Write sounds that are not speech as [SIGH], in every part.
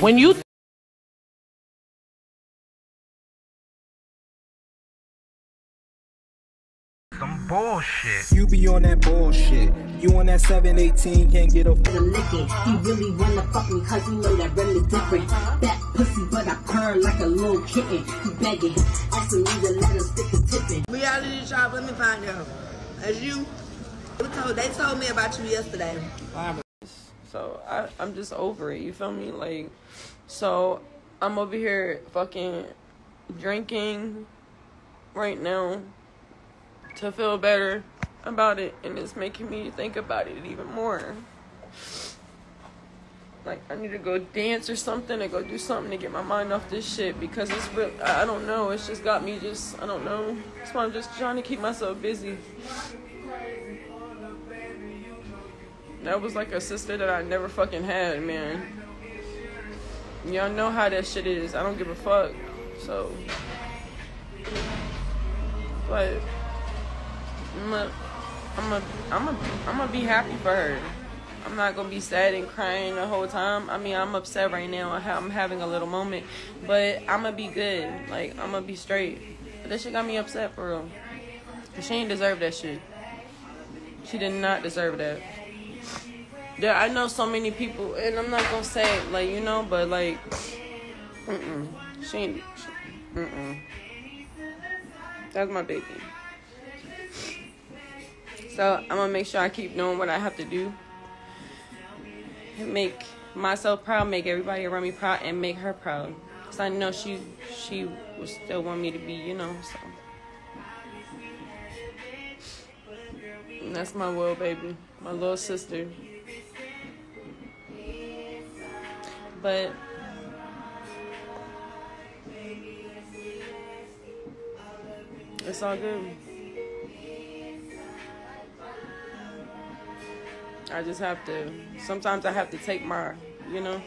When you Some bullshit. You be on that bullshit. You on that 718, can't get a the licking. He really wanna fuck me cause you know that really different. That pussy, but I purr like a little kitten. He begging, asking me to let him stick the tipping. Reality shop, let me find out. As you, they told, they told me about you yesterday. So I, I'm just over it. You feel me? Like, so I'm over here fucking drinking right now to feel better about it, and it's making me think about it even more. Like I need to go dance or something, or go do something to get my mind off this shit because it's real. I don't know. It's just got me just. I don't know. That's why I'm just trying to keep myself busy. That was like a sister that I never fucking had, man. Y'all know how that shit is. I don't give a fuck. So, but I'm a, I'm a, I'm a, I'm gonna be happy for her. I'm not gonna be sad and crying the whole time. I mean, I'm upset right now. I'm having a little moment, but I'm gonna be good. Like I'm gonna be straight. But that shit got me upset for real. she ain't deserve that shit. She did not deserve that. Yeah, I know so many people, and I'm not gonna say it, like you know, but like, mm-mm, she ain't, she, mm-mm. That's my baby. So I'm gonna make sure I keep doing what I have to do, make myself proud, make everybody around me proud, and make her proud. Cause I know she she would still want me to be, you know. So that's my little baby, my little sister. But it's all good. I just have to. Sometimes I have to take my, you know.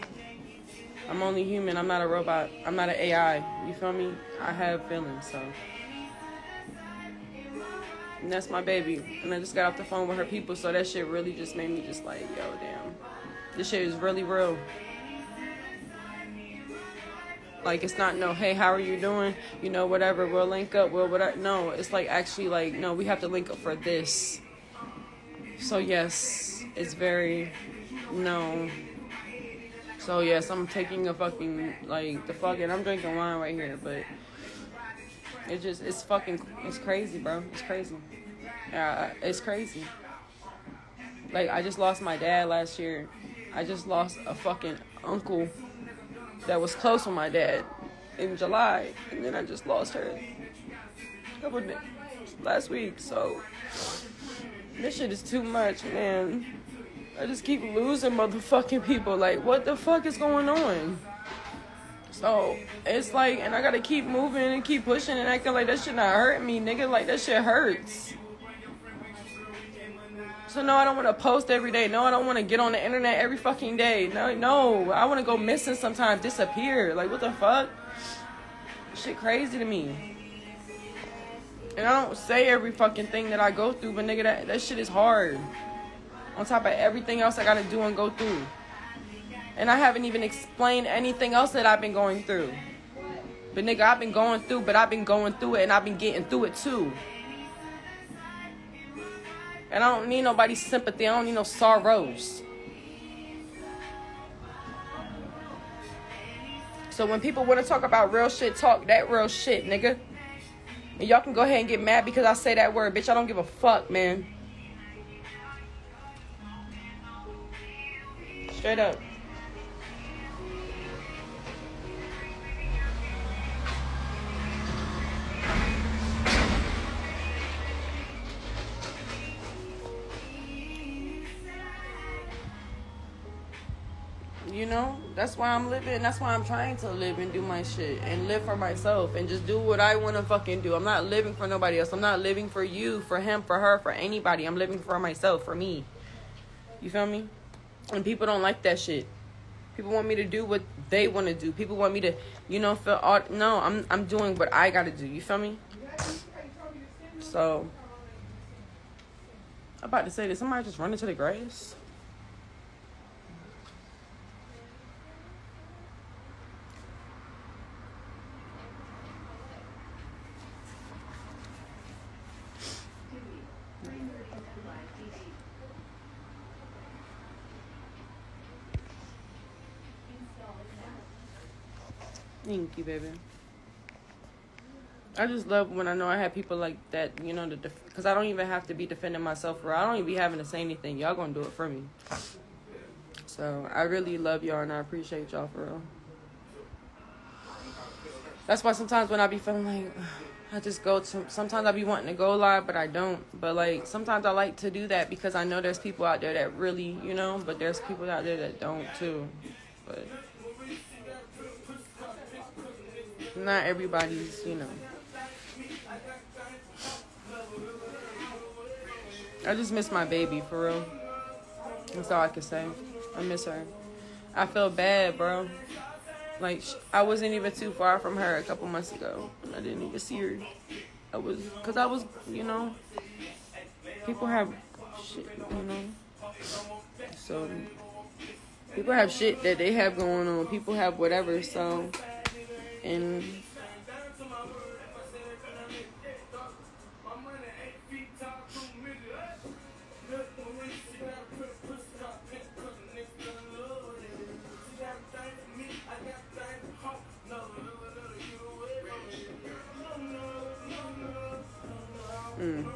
I'm only human. I'm not a robot. I'm not an AI. You feel me? I have feelings, so. And that's my baby. And I just got off the phone with her people, so that shit really just made me just like, yo, damn. This shit is really real. Like it's not no, hey, how are you doing? You know, whatever. We'll link up. We'll whatever. No, it's like actually like no, we have to link up for this. So yes, it's very no. So yes, I'm taking a fucking like the fucking. I'm drinking wine right here, but it just it's fucking it's crazy, bro. It's crazy. Yeah, it's crazy. Like I just lost my dad last year. I just lost a fucking uncle that was close with my dad in July, and then I just lost her couple last week. So this shit is too much, man. I just keep losing motherfucking people. Like, what the fuck is going on? So it's like, and I gotta keep moving and keep pushing and acting like that shit not hurting me, nigga. Like that shit hurts. So no, I don't want to post every day. No, I don't want to get on the internet every fucking day. No, no, I want to go missing sometimes, disappear. Like what the fuck? Shit crazy to me. And I don't say every fucking thing that I go through, but nigga, that, that shit is hard. On top of everything else I gotta do and go through. And I haven't even explained anything else that I've been going through. But nigga, I've been going through, but I've been going through it and I've been getting through it too. And I don't need nobody's sympathy. I don't need no sorrows. So when people want to talk about real shit, talk that real shit, nigga. And y'all can go ahead and get mad because I say that word. Bitch, I don't give a fuck, man. Straight up. You know, that's why I'm living. That's why I'm trying to live and do my shit and live for myself and just do what I want to fucking do. I'm not living for nobody else. I'm not living for you, for him, for her, for anybody. I'm living for myself, for me. You feel me? And people don't like that shit. People want me to do what they want to do. People want me to, you know, feel all. No, I'm I'm doing what I got to do. You feel me? So, I'm about to say this. Somebody just run into the grass. Thank you, baby. I just love when I know I have people like that, you know, because I don't even have to be defending myself or I don't even be having to say anything. Y'all gonna do it for me. So I really love y'all and I appreciate y'all for real. That's why sometimes when I be feeling like [SIGHS] I just go to sometimes I be wanting to go live, but I don't. But like sometimes I like to do that because I know there's people out there that really, you know, but there's people out there that don't too. Not everybody's, you know. I just miss my baby for real. That's all I can say. I miss her. I feel bad, bro. Like I wasn't even too far from her a couple months ago. I didn't even see her. I was, cause I was, you know, people have shit, you know. So people have shit that they have going on. People have whatever. So and Mm.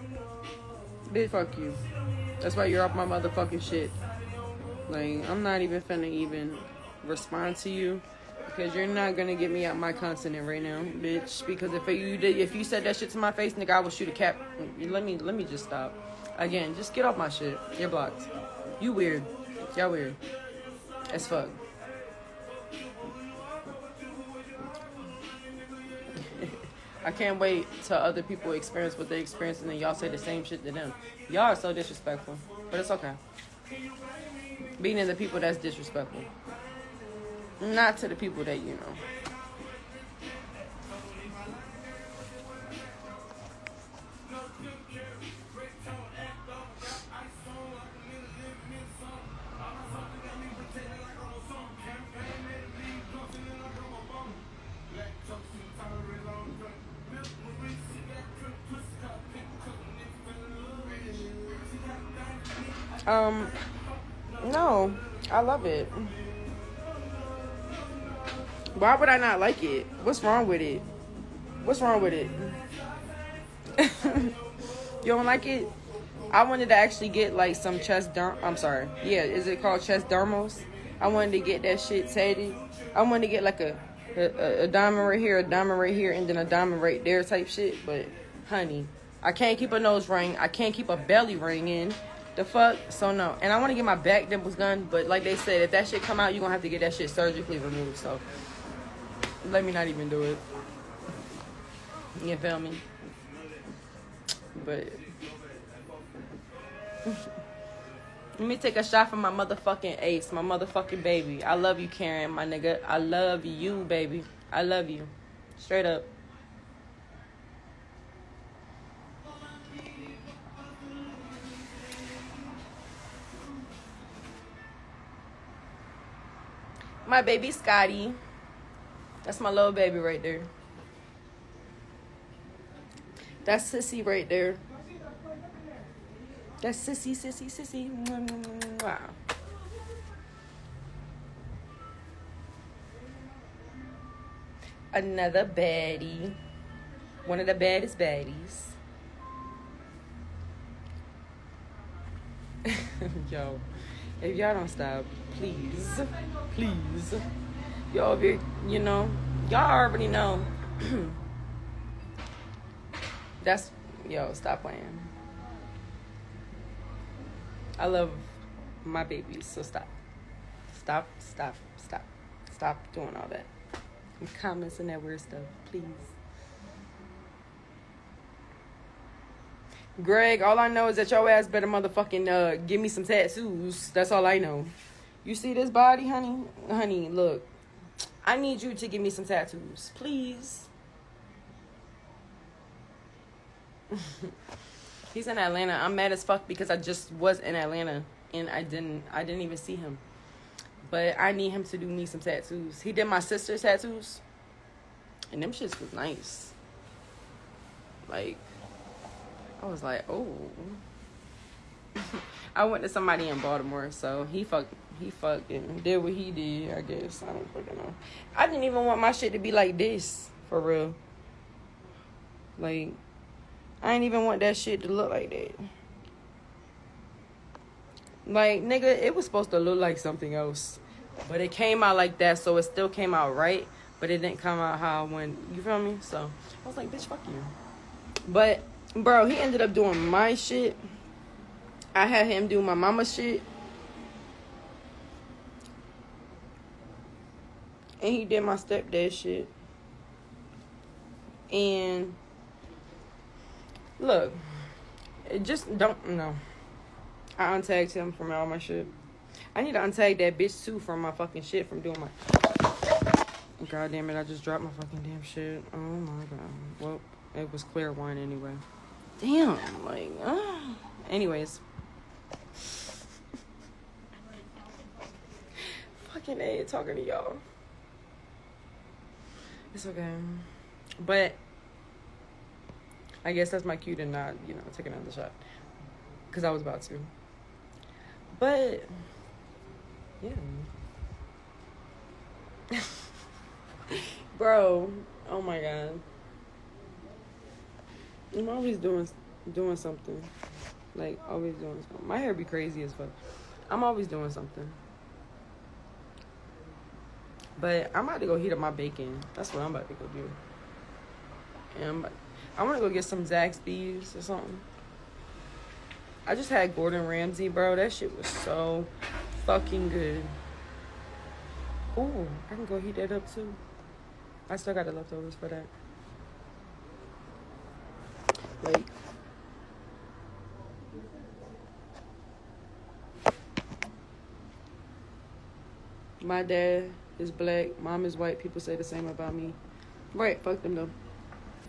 Bitch, fuck you. That's why you're off my motherfucking shit. Like, I'm not even finna even respond to you because you're not gonna get me out my continent right now, bitch. Because if you did, if you said that shit to my face, nigga, I will shoot a cap. Let me, let me just stop. Again, just get off my shit. You're blocked. You weird. Y'all weird. As fuck. [LAUGHS] I can't wait till other people experience what they experience and then y'all say the same shit to them. Y'all are so disrespectful, but it's okay. Being in the people that's disrespectful, not to the people that you know. Like it? What's wrong with it? What's wrong with it? [LAUGHS] you don't like it? I wanted to actually get like some chest derm. I'm sorry. Yeah, is it called chest dermos? I wanted to get that shit tatted. I wanted to get like a, a a diamond right here, a diamond right here, and then a diamond right there type shit. But honey, I can't keep a nose ring. I can't keep a belly ring in. The fuck? So no. And I want to get my back dimples done, but like they said, if that shit come out, you're gonna have to get that shit surgically removed. So let me not even do it. You feel me? But [LAUGHS] let me take a shot from my motherfucking ace, my motherfucking baby. I love you, Karen, my nigga. I love you, baby. I love you. Straight up. My baby Scotty. That's my little baby right there. That's Sissy right there. That's Sissy, Sissy, Sissy. Wow. Another baddie. One of the baddest baddies. [LAUGHS] Yo, if y'all don't stop, please, please. Y'all, be, you know, y'all already know. [CLEARS THROAT] That's, yo, stop playing. I love my babies, so stop. Stop, stop, stop. Stop doing all that. And comments and that weird stuff, please. Greg, all I know is that your ass better motherfucking uh, give me some tattoos. That's all I know. You see this body, honey? Honey, look. I need you to give me some tattoos, please. [LAUGHS] He's in Atlanta. I'm mad as fuck because I just was in Atlanta and I didn't I didn't even see him. But I need him to do me some tattoos. He did my sister's tattoos. And them shits was nice. Like I was like, oh. [LAUGHS] I went to somebody in Baltimore, so he fucked he fucking did what he did. I guess I don't fucking know. I didn't even want my shit to be like this for real. Like, I didn't even want that shit to look like that. Like, nigga, it was supposed to look like something else. But it came out like that, so it still came out right. But it didn't come out how when you feel me? So I was like, bitch, fuck you. But bro, he ended up doing my shit. I had him do my mama shit. And he did my stepdad shit. And look, it just don't know. I untagged him from all my shit. I need to untag that bitch too from my fucking shit from doing my. God damn it! I just dropped my fucking damn shit. Oh my god. Well, it was clear wine anyway. Damn, like, uh. anyways. [LAUGHS] fucking A talking to y'all. It's okay. But I guess that's my cue to not, you know, take another shot. Because I was about to. But, yeah. [LAUGHS] Bro, oh my god. I'm always doing doing something. Like always doing something. My hair be crazy as fuck. I'm always doing something. But I'm about to go heat up my bacon. That's what I'm about to go do. And I want to go get some Zaxby's or something. I just had Gordon Ramsay, bro. That shit was so fucking good. Ooh, I can go heat that up too. I still got the leftovers for that. Like, my dad is black, mom is white. People say the same about me. Right, fuck them though.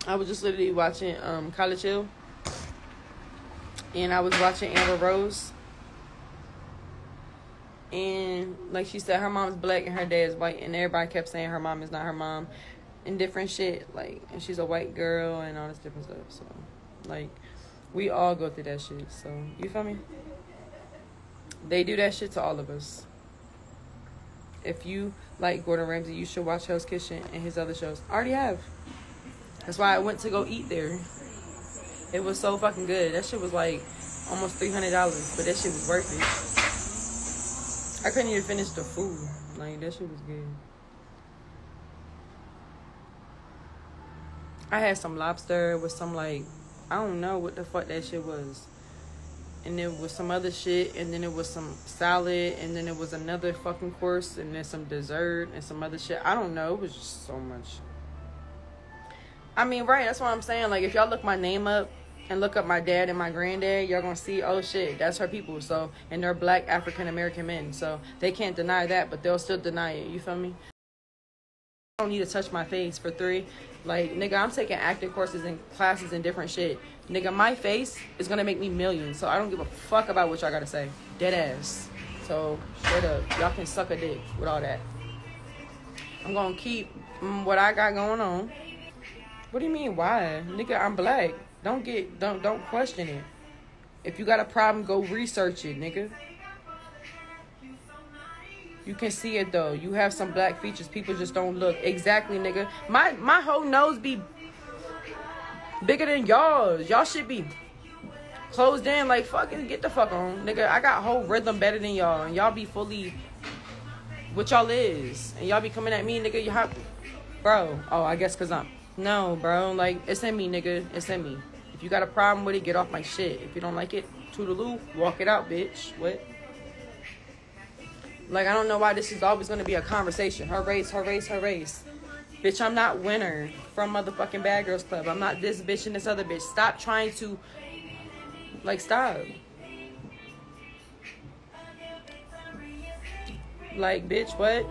I was just literally watching um College Hill. And I was watching Amber Rose. And like she said, her mom's black and her dad is white, and everybody kept saying her mom is not her mom, and different shit. Like, and she's a white girl and all this different stuff. So, like, we all go through that shit. So, you feel me? They do that shit to all of us. If you like Gordon Ramsay, you should watch Hell's Kitchen and his other shows. I already have. That's why I went to go eat there. It was so fucking good. That shit was like almost three hundred dollars, but that shit was worth it. I couldn't even finish the food. Like that shit was good. I had some lobster with some like I don't know what the fuck that shit was. And then it was some other shit, and then it was some salad, and then it was another fucking course, and then some dessert and some other shit. I don't know. It was just so much. I mean, right? That's what I'm saying. Like, if y'all look my name up and look up my dad and my granddad, y'all gonna see, oh shit, that's her people. So, and they're black African American men. So they can't deny that, but they'll still deny it. You feel me? I don't need to touch my face for three. Like, nigga, I'm taking acting courses and classes and different shit. Nigga, my face is gonna make me millions. So I don't give a fuck about what y'all gotta say. Dead ass. So, straight up, y'all can suck a dick with all that. I'm gonna keep mm, what I got going on. What do you mean, why? Nigga, I'm black. Don't get, don't, don't question it. If you got a problem, go research it, nigga. You can see it though. You have some black features. People just don't look. Exactly, nigga. My my whole nose be bigger than y'all's. Y'all should be closed in like fucking get the fuck on. Nigga, I got whole rhythm better than y'all. And y'all be fully what y'all is. And y'all be coming at me, nigga. You have Bro. Oh, I guess cause I'm no, bro. Like it's in me, nigga. It's in me. If you got a problem with it, get off my shit. If you don't like it, toodaloo, walk it out, bitch. What? Like, I don't know why this is always to be a conversation. Her race, her race, her race. Bitch, I'm not winner from motherfucking Bad Girls Club. I'm not this bitch and this other bitch. Stop trying to, like, stop. Like, bitch, what?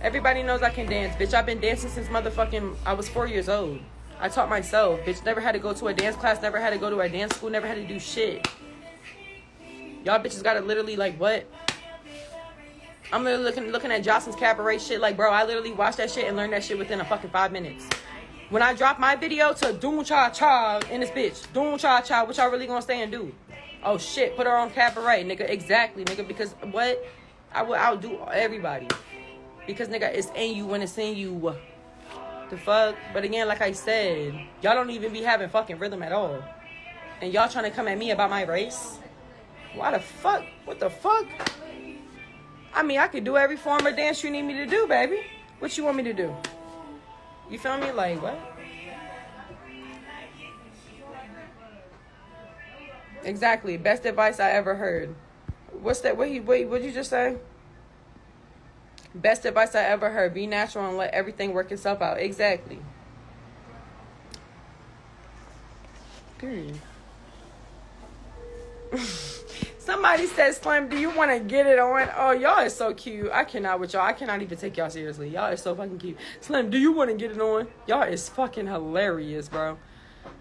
Everybody knows I can dance. Bitch, I've been dancing since motherfucking, I was four years old. I taught myself. Bitch, never had to go to a dance class, never had to go to a dance school, never had to do shit. Y'all bitches gotta literally, like, what? I'm literally looking looking at Jocelyn's cabaret shit. Like, bro, I literally watched that shit and learned that shit within a fucking five minutes. When I drop my video to Doom Cha Cha in this bitch, Doom Cha Cha, what y'all really gonna stay and do? Oh shit, put her on cabaret, nigga. Exactly, nigga. Because what? I will outdo everybody. Because nigga, it's in you when it's in you. The fuck? But again, like I said, y'all don't even be having fucking rhythm at all. And y'all trying to come at me about my race? Why the fuck? What the fuck? I mean, I could do every form of dance you need me to do, baby. What you want me to do? You feel me? Like what? Exactly. Best advice I ever heard. What's that? What you wait? What'd you just say? Best advice I ever heard. Be natural and let everything work itself out. Exactly. Period. [LAUGHS] Somebody said, Slim, do you want to get it on? Oh, y'all is so cute. I cannot with y'all. I cannot even take y'all seriously. Y'all is so fucking cute. Slim, do you want to get it on? Y'all is fucking hilarious, bro.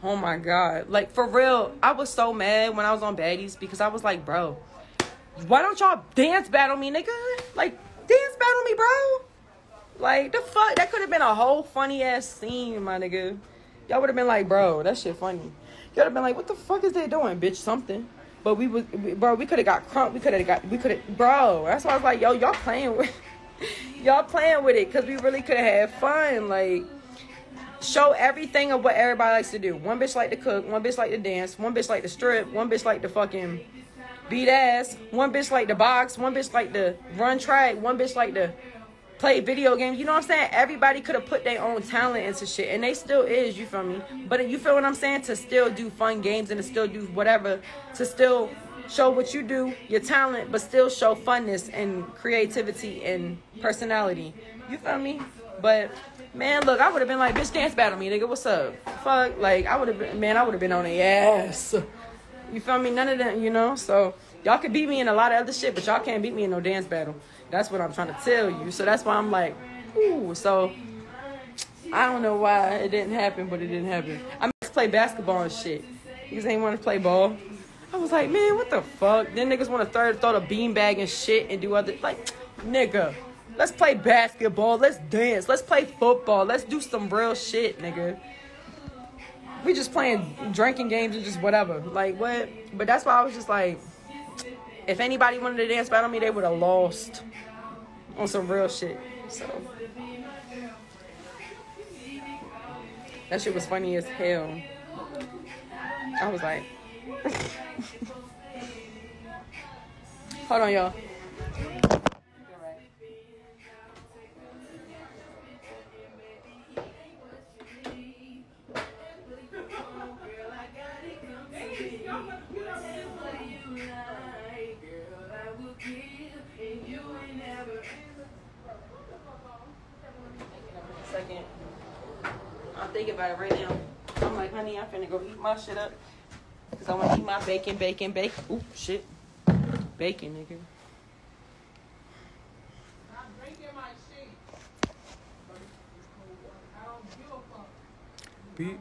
Oh my God. Like, for real, I was so mad when I was on Baddies because I was like, bro, why don't y'all dance battle me, nigga? Like, dance battle me, bro. Like, the fuck? That could have been a whole funny ass scene, my nigga. Y'all would have been like, bro, that shit funny. Y'all would have been like, what the fuck is they doing, bitch? Something. But we was, bro, we could have got crunk. We could have got, we could have, bro. That's why I was like, yo, y'all playing with, [LAUGHS] y'all playing with it, cause we really could have had fun. Like, show everything of what everybody likes to do. One bitch like to cook, one bitch like to dance, one bitch like to strip, one bitch like to fucking beat ass, one bitch like to box, one bitch like to run track, one bitch like to play video games. You know what I'm saying? Everybody could have put their own talent into shit, and they still is. You feel me? But you feel what I'm saying? To still do fun games and to still do whatever, to still show what you do, your talent, but still show funness and creativity and personality. You feel me? But man, look, I would have been like, bitch, dance battle me, nigga. What's up? Fuck, like I would have been, man, I would have been on the ass. You feel me? None of that, you know. So y'all could beat me in a lot of other shit, but y'all can't beat me in no dance battle. That's what I'm trying to tell you. So that's why I'm like, ooh. So I don't know why it didn't happen, but it didn't happen. I mean, play basketball and shit. Niggas ain't want to play ball. I was like, man, what the fuck? Then niggas want to throw, throw the beanbag and shit and do other like, nigga. Let's play basketball. Let's dance. Let's play football. Let's do some real shit, nigga. We just playing drinking games and just whatever. Like what? But that's why I was just like, if anybody wanted to dance battle me, they would have lost on some real shit. So that shit was funny as hell. I was like, [LAUGHS] hold on, y'all. Thinking about it right now. I'm like, honey, I'm finna go eat my shit up. Cause I wanna eat my bacon, bacon, bacon. Ooh, shit. Bacon, nigga. Beat.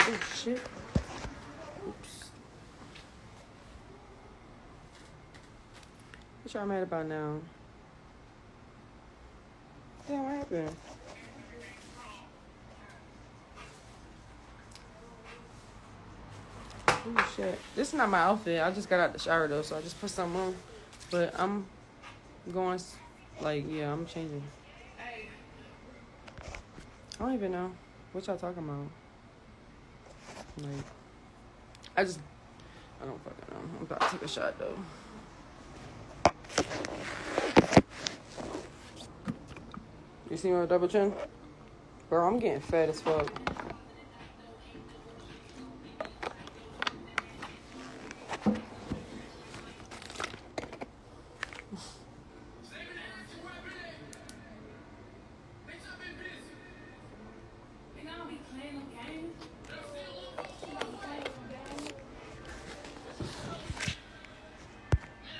Oh shit. Oops. What y'all mad about now? Oh shit. This is not my outfit. I just got out the shower though, so I just put something on. But I'm going like yeah, I'm changing. I don't even know what y'all talking about. Like, I just, I don't fucking know. I'm about to take a shot though. You see my double chin? Bro, I'm getting fat as fuck.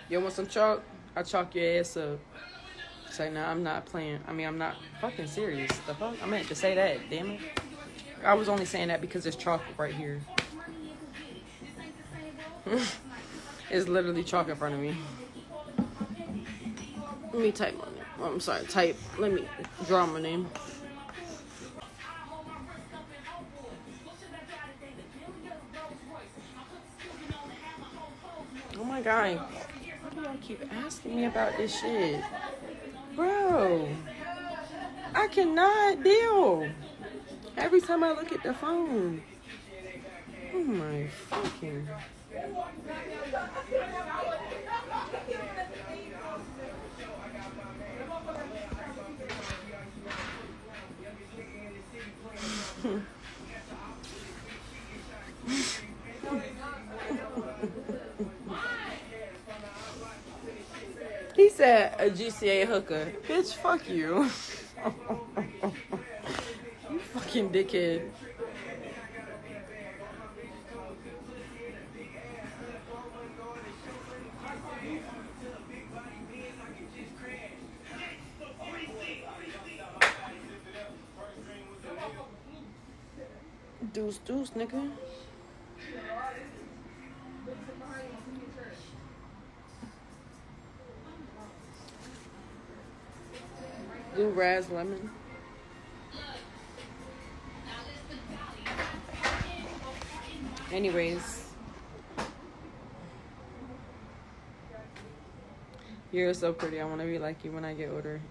You want some chalk? I'll chalk your ass up. Like no, I'm not playing. I mean, I'm not fucking serious. The fuck? I meant to say that. Damn it. I was only saying that because there's chocolate right here. [LAUGHS] it's literally chalk in front of me. Let me type my name. Oh, I'm sorry, type. Let me draw my name. Oh my god. Why do y'all keep asking me about this shit? Bro, I cannot deal. Every time I look at the phone. Oh my fucking. Said a GCA hooker. Bitch, fuck you. [LAUGHS] you fucking dickhead. Deuce, deuce, nigga. Blue raz lemon. Anyways, you're so pretty. I want to be like you when I get older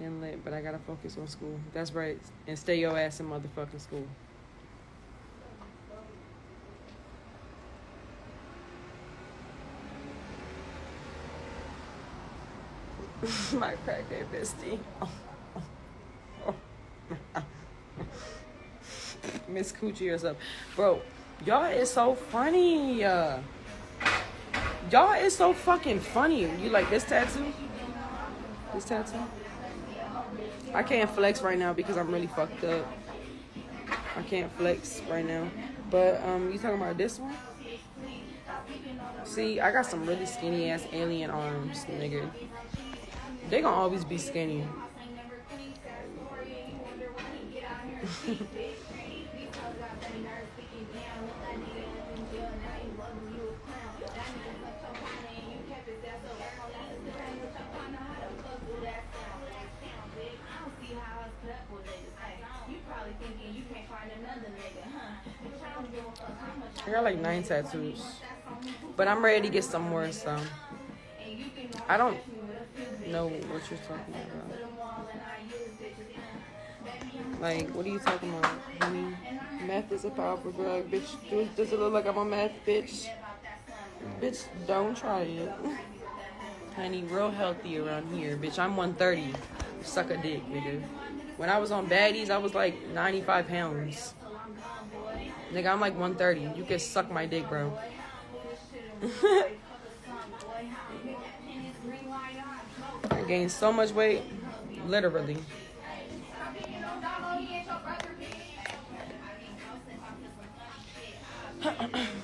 and lit, but I gotta focus on school. That's right, and stay your ass in motherfucking school. [LAUGHS] My crackhead bestie. Miss Coochie or something. Bro, y'all is so funny. Uh, y'all is so fucking funny. You like this tattoo? This tattoo? I can't flex right now because I'm really fucked up. I can't flex right now. But um you talking about this one? See, I got some really skinny ass alien arms, nigga. They gonna always be skinny. I got like nine tattoos. But I'm ready to get some more, so I don't know what you're talking about. Like, what are you talking about? Mm-hmm. Honey? Meth is a powerful drug, bitch. Do- Does it look like I'm on meth, bitch? Bitch, don't try it. [LAUGHS] Honey, real healthy around here, bitch. I'm 130. Suck a dick, nigga. When I was on baddies, I was like 95 pounds. Nigga, I'm like 130. You can suck my dick, bro. [LAUGHS] gained so much weight, literally. [CLEARS THROAT]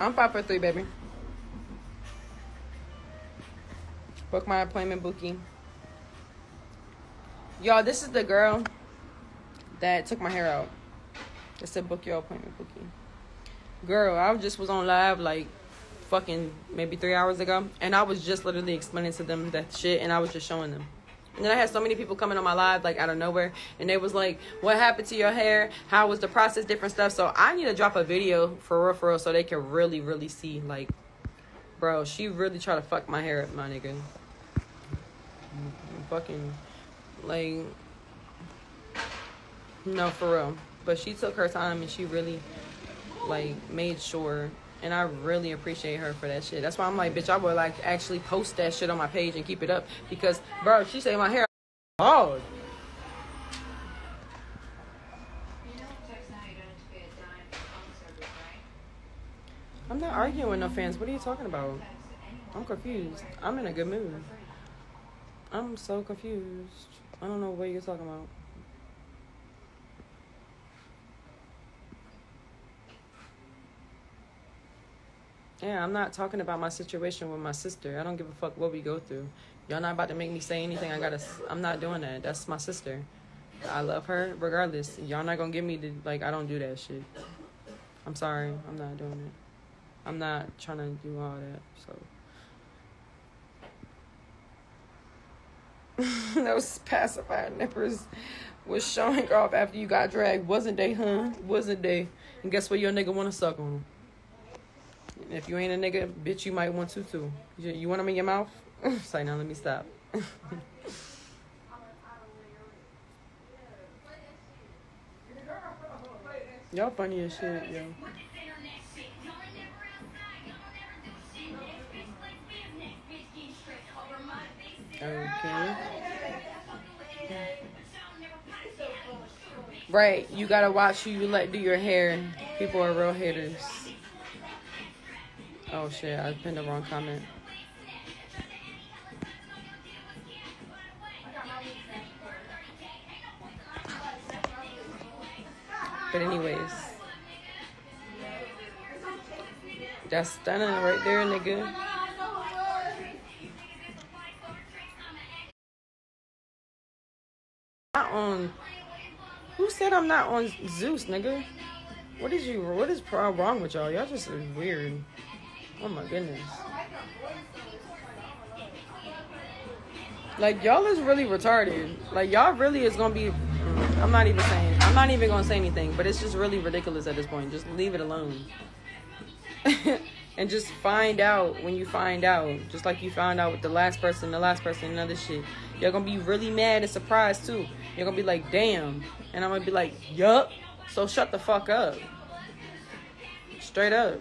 I'm five for three, baby. Book my appointment booking. Y'all, this is the girl that took my hair out. It said book your appointment booking. Girl, I just was on live like fucking maybe three hours ago, and I was just literally explaining to them that shit, and I was just showing them. And then I had so many people coming on my live like out of nowhere, and they was like, "What happened to your hair? How was the process? Different stuff." So I need to drop a video for real, for real, so they can really, really see. Like, bro, she really tried to fuck my hair up, my nigga. Fucking, like, no, for real. But she took her time and she really, like, made sure. And I really appreciate her for that shit. That's why I'm like, bitch, I would like actually post that shit on my page and keep it up because, bro, she said my hair hard. I'm not arguing with no fans. What are you talking about? I'm confused. I'm in a good mood. I'm so confused. I don't know what you're talking about. Yeah, I'm not talking about my situation with my sister. I don't give a fuck what we go through. Y'all not about to make me say anything. I gotta. I'm not doing that. That's my sister. I love her regardless. Y'all not gonna give me the like. I don't do that shit. I'm sorry. I'm not doing it. I'm not trying to do all that. So. [LAUGHS] Those pacifier nippers was showing off after you got dragged. Wasn't they, huh? Wasn't they? And guess what? Your nigga wanna suck on them. If you ain't a nigga, bitch, you might want to too. You, you want them in your mouth? [LAUGHS] Say now, let me stop. [LAUGHS] Y'all funny as shit, yo. Okay. Right, you gotta watch who you let do your hair. People are real haters. Oh shit, I pinned the wrong comment. But anyways. That's stunning right there, nigga. Not on who said I'm not on Zeus, nigga? What is you what is wrong with y'all? Y'all just weird. Oh my goodness. Like y'all is really retarded. Like y'all really is gonna be. I'm not even saying. I'm not even gonna say anything. But it's just really ridiculous at this point. Just leave it alone. [LAUGHS] and just find out when you find out. Just like you found out with the last person, the last person, and other shit. You're gonna be really mad and surprised too. You're gonna be like, damn. And I'm gonna be like, yup. So shut the fuck up. Straight up.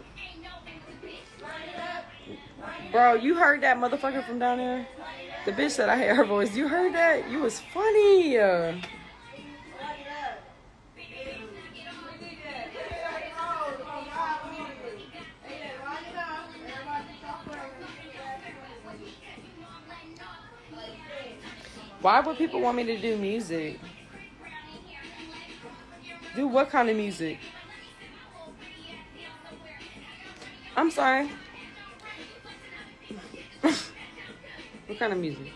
Bro, you heard that motherfucker from down there? The bitch said I had her voice. You heard that? You was funny. Why would people want me to do music? Do what kind of music? I'm sorry. [LAUGHS] what kind of music?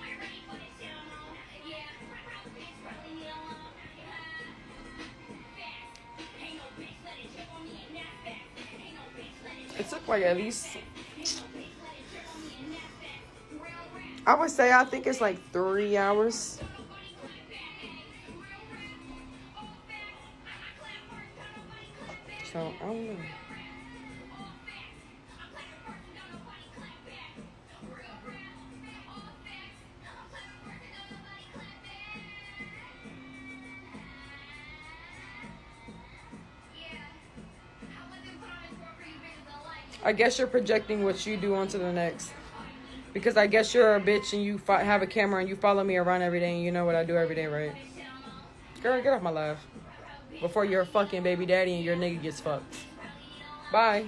It took like at least. I would say I think it's like three hours. So I don't know. I guess you're projecting what you do onto the next. Because I guess you're a bitch and you fo- have a camera and you follow me around every day and you know what I do every day, right? Girl, get off my life. Before your fucking baby daddy and your nigga gets fucked. Bye.